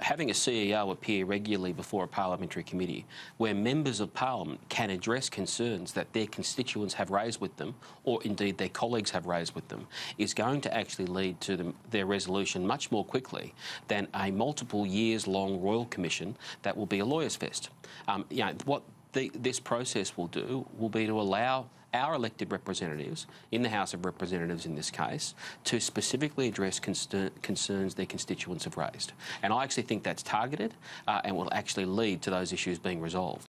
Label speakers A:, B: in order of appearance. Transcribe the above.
A: Having a CEO appear regularly before a parliamentary committee where members of parliament can address concerns that their constituents have raised with them, or indeed their colleagues have raised with them, is going to actually lead to them, their resolution much more quickly than a multiple years long royal commission that will be a lawyer's fest. Um, you know, what the, this process will do will be to allow our elected representatives in the House of Representatives in this case to specifically address concerns their constituents have raised. And I actually think that's targeted uh, and will actually lead to those issues being resolved.